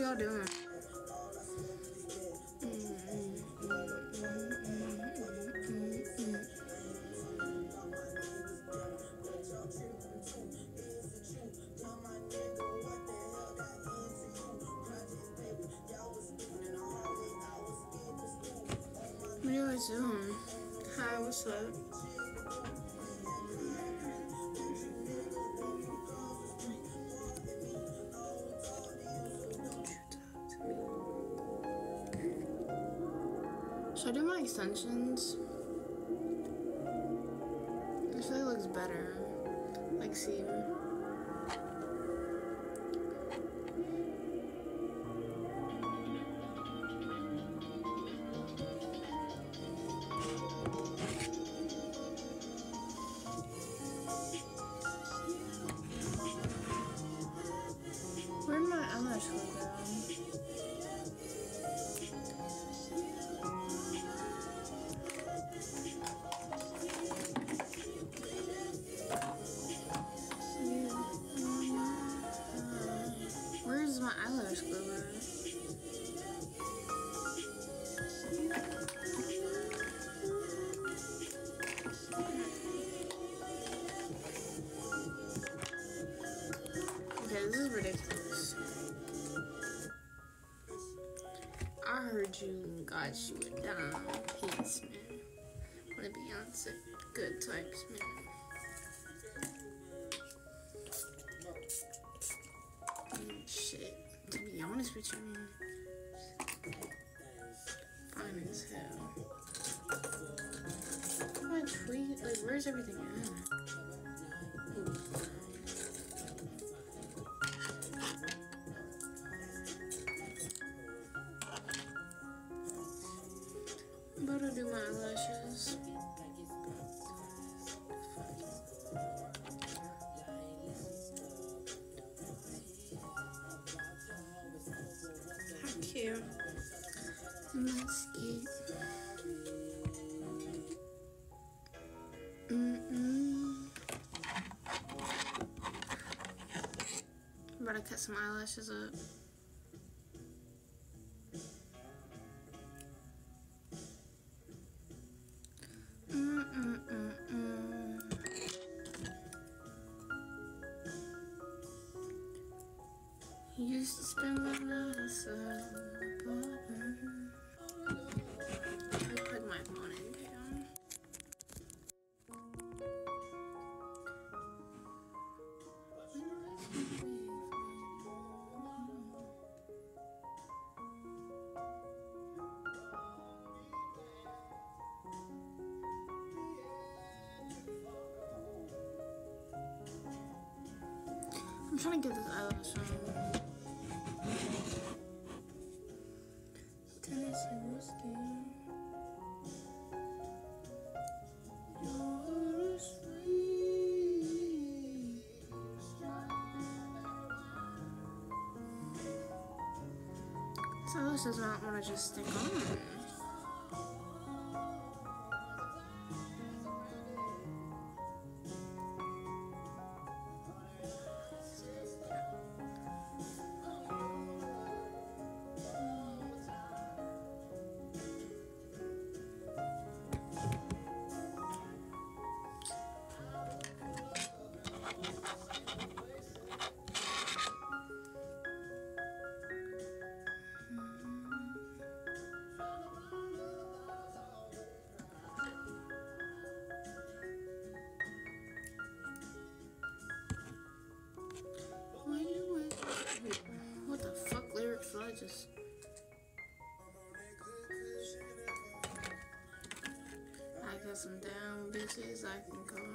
are y'all doing? What are you guys doing? Hi, what's up? I do my extensions? Like it looks better. Like, see. Where'd my eyelash go? Eyelash glue? Okay, this is ridiculous. I heard you got you a dime piece, man. One of Beyonce good types, man. You, man. Fine as hell. My like, where's everything at? Let's. Mm-mm. I'm about to cut some eyelashes up. Used to spend my up I put my bonnet down. I'm trying to get this eyelash on. Tennessee This does not want to just stick on. Lyrics did I? I got some down bitches I can call.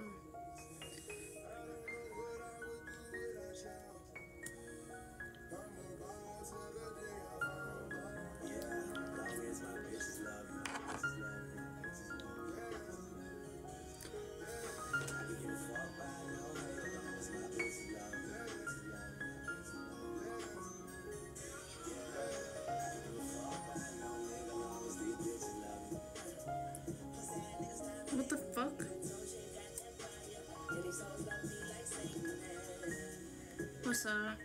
Rosa.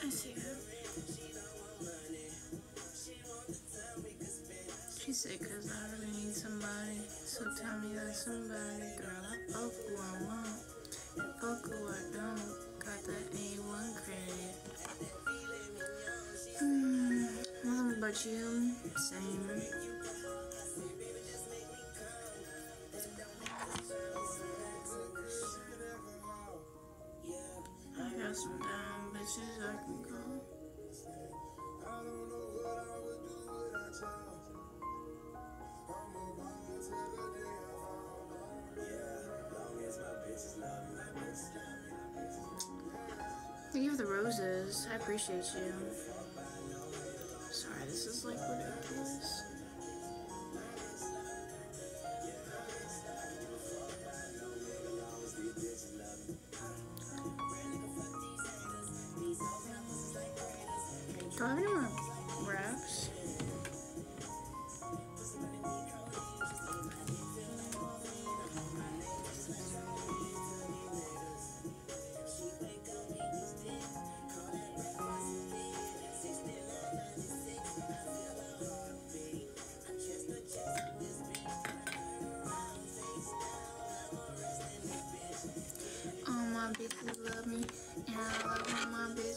I see her. She said, cause I really need somebody. So tell me that somebody, girl. I fuck who I want. And fuck who I don't. Got that A1 credit. You. Same. I got some down bitches I can call. Thank you for the roses. I appreciate you. Sorry, this is like what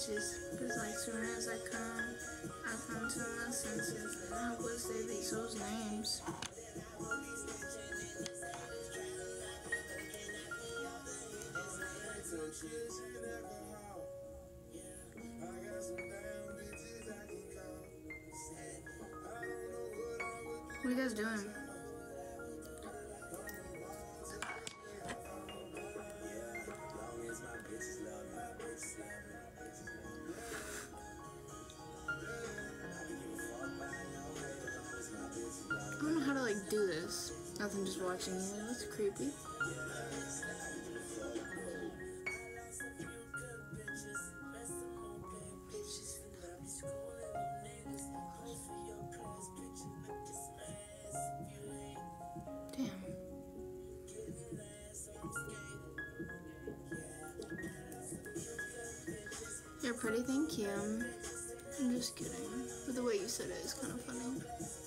bitches. Cause like soon as I come, I come to my senses, and I would say these those names. What are you guys doing? This. Nothing, just watching you. That's creepy. Damn. You're pretty, thank you. I'm just kidding. But the way you said it is kind of funny.